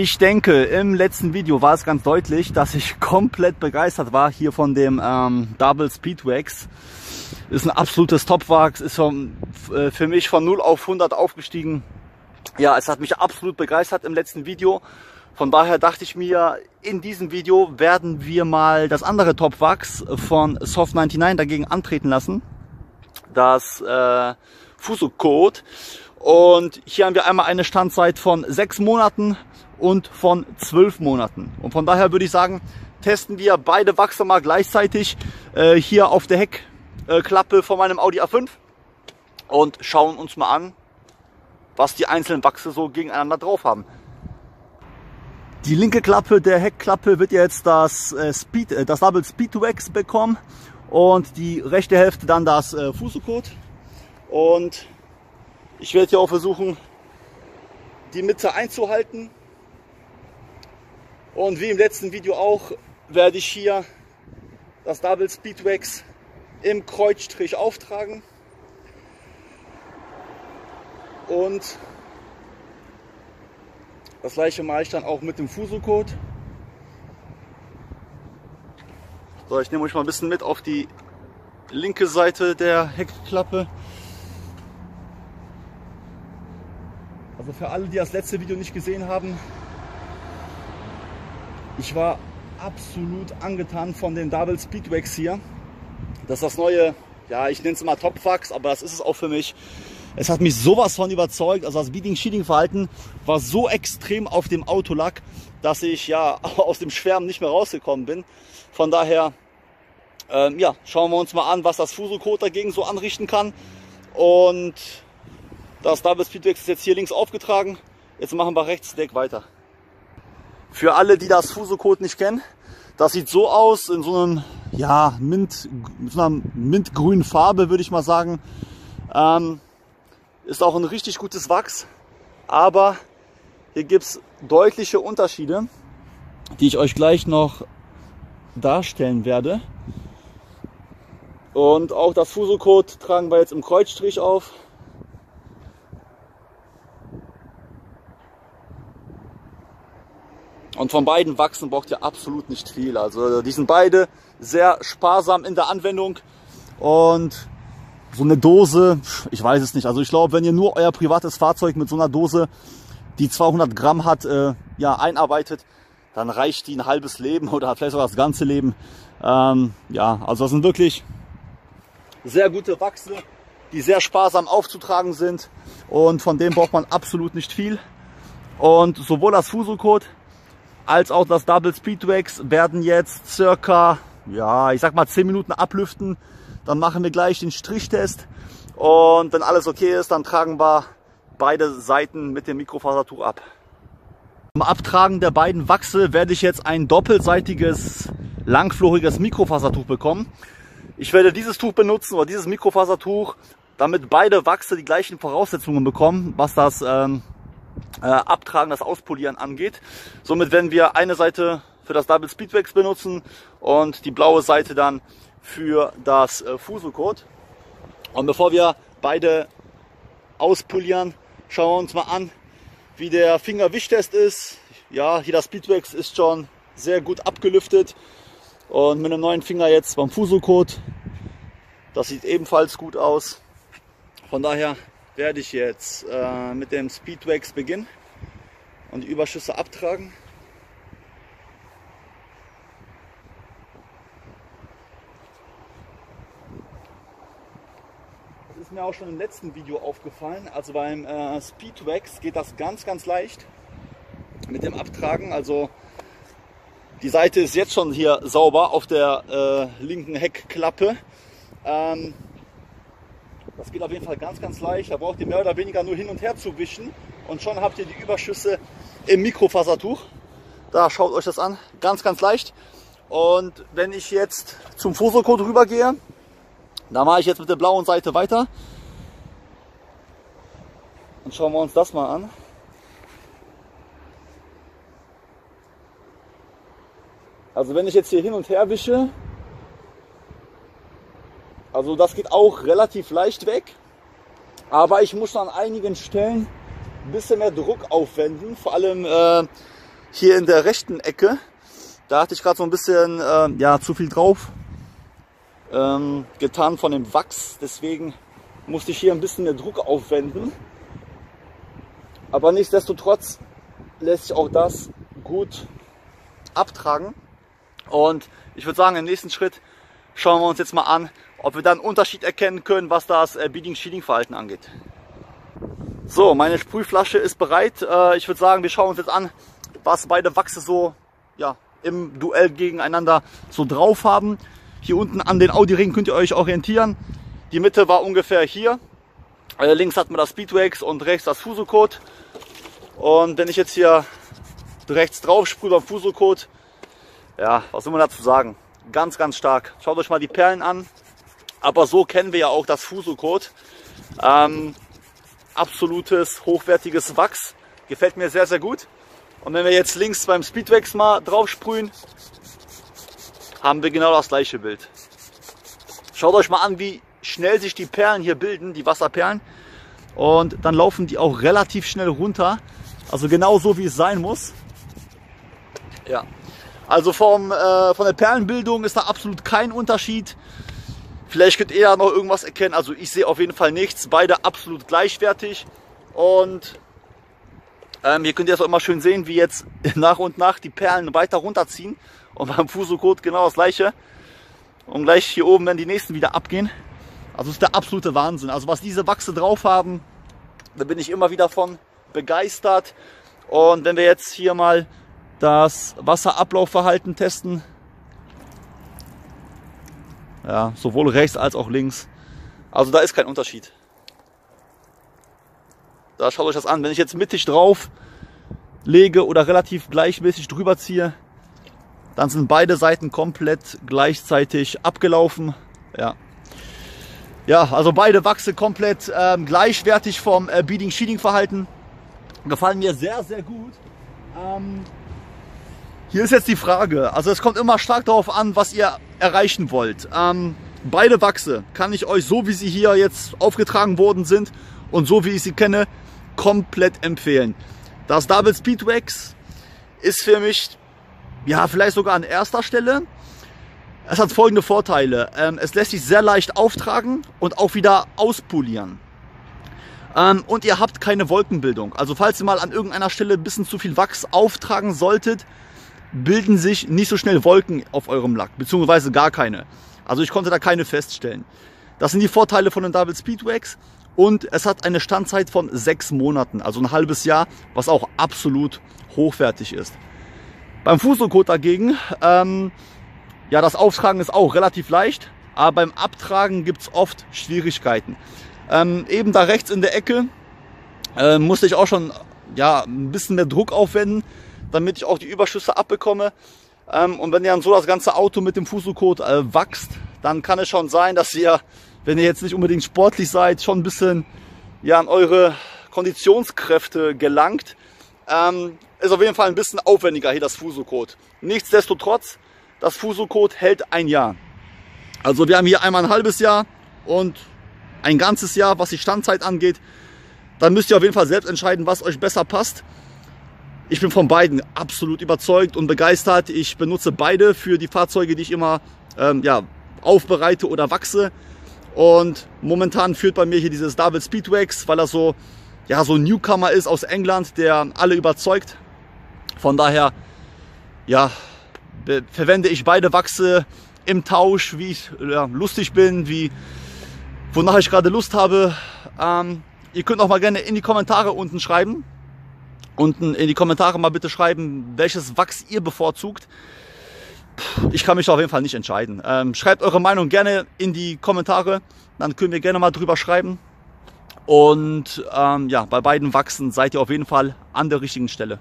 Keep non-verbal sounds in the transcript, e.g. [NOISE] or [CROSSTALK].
Ich denke, im letzten Video war es ganz deutlich, dass ich [LAUGHS] komplett begeistert war hier von dem ähm, Double Speedwax. Ist ein absolutes Topwachs, ist von, äh, für mich von 0 auf 100 aufgestiegen. Ja, es hat mich absolut begeistert im letzten Video. Von daher dachte ich mir, in diesem Video werden wir mal das andere Topwachs von Soft 99 dagegen antreten lassen. Das äh, Fuso Code. Und hier haben wir einmal eine Standzeit von sechs Monaten und von zwölf Monaten. Und von daher würde ich sagen, testen wir beide Wachse mal gleichzeitig äh, hier auf der Heckklappe von meinem Audi A5 und schauen uns mal an, was die einzelnen Wachse so gegeneinander drauf haben. Die linke Klappe der Heckklappe wird jetzt das, äh, Speed, äh, das Double Speed Wax bekommen und die rechte Hälfte dann das äh, Fuso-Code. Und ich werde hier auch versuchen, die Mitte einzuhalten. Und wie im letzten Video auch, werde ich hier das Double Speedwax im Kreuzstrich auftragen. Und das gleiche mache ich dann auch mit dem Fuso-Code. So, ich nehme euch mal ein bisschen mit auf die linke Seite der Heckklappe. Also für alle, die das letzte Video nicht gesehen haben, ich war absolut angetan von den Double Speedwax hier. Das ist das neue, ja, ich nenne es immer Topfax, aber das ist es auch für mich. Es hat mich sowas von überzeugt. Also das Beating-Sheeting-Verhalten war so extrem auf dem Autolack, dass ich ja [LAUGHS] aus dem Schwärmen nicht mehr rausgekommen bin. Von daher, ähm, ja, schauen wir uns mal an, was das Fuso-Code dagegen so anrichten kann. Und das Double Speedwax ist jetzt hier links aufgetragen. Jetzt machen wir rechts Deck weiter. Für alle, die das Fuso-Code nicht kennen, das sieht so aus, in so einem, ja, Mint, so einer mintgrünen Farbe, würde ich mal sagen. Ähm, ist auch ein richtig gutes Wachs, aber hier gibt es deutliche Unterschiede, die ich euch gleich noch darstellen werde. Und auch das Fuso-Code tragen wir jetzt im Kreuzstrich auf. Und von beiden Wachsen braucht ihr absolut nicht viel. Also die sind beide sehr sparsam in der Anwendung. Und so eine Dose, ich weiß es nicht. Also ich glaube, wenn ihr nur euer privates Fahrzeug mit so einer Dose, die 200 Gramm hat, äh, ja, einarbeitet, dann reicht die ein halbes Leben [LAUGHS] oder vielleicht sogar das ganze Leben. Ähm, ja, also das sind wirklich sehr gute Wachse, die sehr sparsam aufzutragen sind. Und von dem braucht man absolut nicht viel. Und sowohl das Fuso-Code als auch das Double Speedwax werden jetzt circa, ja, ich sag mal 10 Minuten ablüften. Dann machen wir gleich den Strichtest und wenn alles okay ist, dann tragen wir beide Seiten mit dem Mikrofasertuch ab. Zum Abtragen der beiden Wachse werde ich jetzt ein doppelseitiges, langfloriges Mikrofasertuch bekommen. Ich werde dieses Tuch benutzen oder dieses Mikrofasertuch, damit beide Wachse die gleichen Voraussetzungen bekommen, was das ähm, äh, Abtragen, das Auspolieren angeht. Somit werden wir eine Seite für das Double Speedwax benutzen und die blaue Seite dann für das äh, Fuso-Code. Und bevor wir beide auspolieren, schauen wir uns mal an, wie der Fingerwischtest ist. Ja, hier das Speedwax ist schon sehr gut abgelüftet. Und mit einem neuen Finger jetzt beim Fuso-Code. Das sieht ebenfalls gut aus. Von daher werde ich jetzt äh, mit dem Speedwax beginnen und die Überschüsse abtragen. Das ist mir auch schon im letzten Video aufgefallen. Also beim äh, Speedwax geht das ganz, ganz leicht mit dem Abtragen. Also die Seite ist jetzt schon hier sauber auf der äh, linken Heckklappe. Ähm, das geht auf jeden Fall ganz, ganz leicht. Da braucht ihr mehr oder weniger nur hin und her zu wischen und schon habt ihr die Überschüsse im Mikrofasertuch. Da schaut euch das an. Ganz, ganz leicht. Und wenn ich jetzt zum Fosocode rübergehe, da mache ich jetzt mit der blauen Seite weiter. Und schauen wir uns das mal an. Also wenn ich jetzt hier hin und her wische, also das geht auch relativ leicht weg. Aber ich muss an einigen Stellen ein bisschen mehr Druck aufwenden. Vor allem äh, hier in der rechten Ecke, da hatte ich gerade so ein bisschen äh, ja, zu viel drauf ähm, getan von dem Wachs. Deswegen musste ich hier ein bisschen mehr Druck aufwenden. Aber nichtsdestotrotz lässt sich auch das gut abtragen. Und ich würde sagen, im nächsten Schritt schauen wir uns jetzt mal an, ob wir da einen Unterschied erkennen können, was das äh, Beading-Sheading-Verhalten angeht. So, meine Sprühflasche ist bereit. Äh, ich würde sagen, wir schauen uns jetzt an, was beide Wachse so ja, im Duell gegeneinander so drauf haben. Hier unten an den Audi-Ringen könnt ihr euch orientieren. Die Mitte war ungefähr hier. Äh, links hat man das Speedwax und rechts das Fusocode. Und wenn ich jetzt hier rechts drauf sprühe beim Fusocode, ja, was soll man dazu sagen? Ganz, ganz stark. Schaut euch mal die Perlen an. Aber so kennen wir ja auch das Fusocode. Ähm, absolutes, hochwertiges Wachs. Gefällt mir sehr, sehr gut. Und wenn wir jetzt links beim Speedwax mal drauf sprühen, haben wir genau das gleiche Bild. Schaut euch mal an, wie schnell sich die Perlen hier bilden, die Wasserperlen. Und dann laufen die auch relativ schnell runter. Also genau so, wie es sein muss. Ja. Also vom, äh, von der Perlenbildung ist da absolut kein Unterschied. Vielleicht könnt ihr ja noch irgendwas erkennen. Also ich sehe auf jeden Fall nichts. Beide absolut gleichwertig. Und ähm, hier könnt ihr das auch immer schön sehen, wie jetzt [LAUGHS] nach und nach die Perlen weiter runterziehen. Und beim Fusocode genau das gleiche. Und gleich hier oben werden die nächsten wieder abgehen. Also ist der absolute Wahnsinn. Also was diese Wachse drauf haben, da bin ich immer wieder von begeistert. Und wenn wir jetzt hier mal das Wasserablaufverhalten testen, ja, sowohl rechts als auch links. Also da ist kein Unterschied. Da schaut euch das an. Wenn ich jetzt mittig drauf lege oder relativ gleichmäßig drüber ziehe, dann sind beide Seiten komplett gleichzeitig abgelaufen. Ja, ja also beide Wachse komplett ähm, gleichwertig vom äh, Beading-Sheading-Verhalten. Gefallen mir sehr, sehr gut. Ähm, hier ist jetzt die Frage, also es kommt immer stark darauf an, was ihr erreichen wollt. Ähm, beide Wachse kann ich euch so, wie sie hier jetzt aufgetragen worden sind und so, wie ich sie kenne, komplett empfehlen. Das Double Speed Wax ist für mich, ja, vielleicht sogar an erster Stelle. Es hat folgende Vorteile. Ähm, es lässt sich sehr leicht auftragen und auch wieder auspolieren. Ähm, und ihr habt keine Wolkenbildung. Also falls ihr mal an irgendeiner Stelle ein bisschen zu viel Wachs auftragen solltet, bilden sich nicht so schnell Wolken auf eurem Lack, beziehungsweise gar keine. Also ich konnte da keine feststellen. Das sind die Vorteile von den Double Speed Wax und es hat eine Standzeit von sechs Monaten, also ein halbes Jahr, was auch absolut hochwertig ist. Beim Fusocode dagegen, ähm, ja, das Auftragen ist auch relativ leicht, aber beim Abtragen gibt es oft Schwierigkeiten. Ähm, eben da rechts in der Ecke äh, musste ich auch schon ja, ein bisschen mehr Druck aufwenden, damit ich auch die Überschüsse abbekomme. Ähm, und wenn ihr dann so das ganze Auto mit dem Fußcode äh, wächst, dann kann es schon sein, dass ihr, wenn ihr jetzt nicht unbedingt sportlich seid, schon ein bisschen ja, an eure Konditionskräfte gelangt. Ähm, ist auf jeden Fall ein bisschen aufwendiger hier das Fusocode. Nichtsdestotrotz, das Fusocode hält ein Jahr. Also wir haben hier einmal ein halbes Jahr und ein ganzes Jahr, was die Standzeit angeht. Dann müsst ihr auf jeden Fall selbst entscheiden, was euch besser passt. Ich bin von beiden absolut überzeugt und begeistert. Ich benutze beide für die Fahrzeuge, die ich immer ähm, ja, aufbereite oder wachse. Und momentan führt bei mir hier dieses David Speedwax, weil er so, ja, so ein Newcomer ist aus England, der alle überzeugt. Von daher, ja, verwende ich beide Wachse im Tausch, wie ich ja, lustig bin, wie wonach ich gerade Lust habe. Ähm, ihr könnt auch mal gerne in die Kommentare unten schreiben, unten in die Kommentare mal bitte schreiben, welches Wachs ihr bevorzugt. Ich kann mich auf jeden Fall nicht entscheiden. Ähm, schreibt eure Meinung gerne in die Kommentare, dann können wir gerne mal drüber schreiben. Und ähm, ja, bei beiden Wachsen seid ihr auf jeden Fall an der richtigen Stelle.